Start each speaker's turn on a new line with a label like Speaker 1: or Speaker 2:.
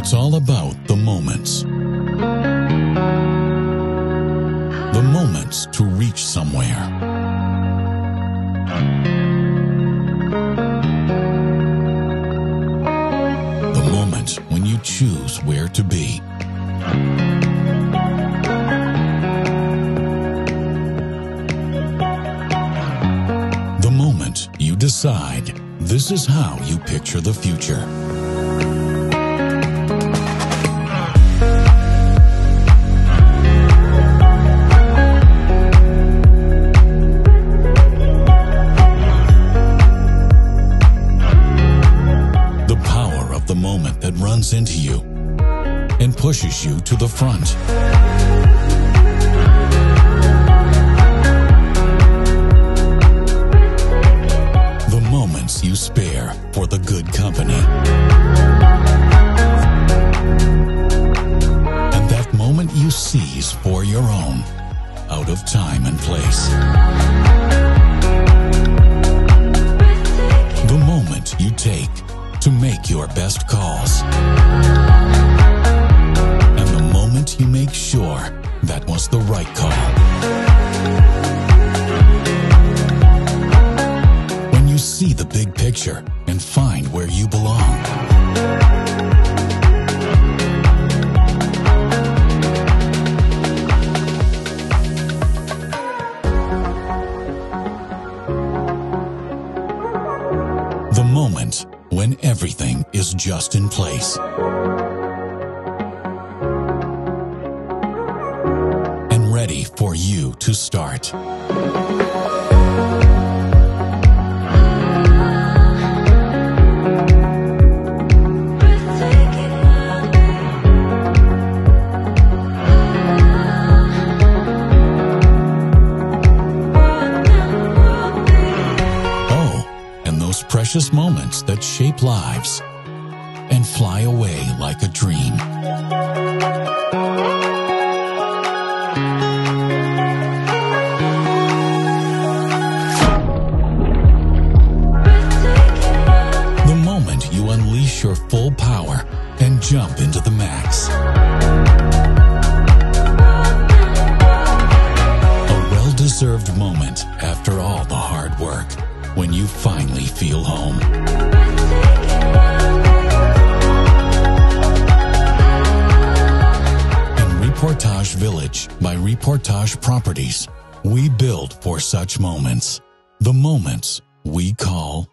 Speaker 1: It's all about the moments. The moments to reach somewhere. The moment when you choose where to be. The moment you decide this is how you picture the future. Moment that runs into you and pushes you to the front. The moments you spare for the good company. And that moment you seize for your own, out of time and place. To make your best calls. And the moment you make sure that was the right call. When you see the big picture and find where you belong. When everything is just in place. And ready for you to start. Precious moments that shape lives and fly away like a dream. The moment you unleash your full power and jump into the max. Feel home. In Reportage Village by Reportage Properties, we build for such moments. The moments we call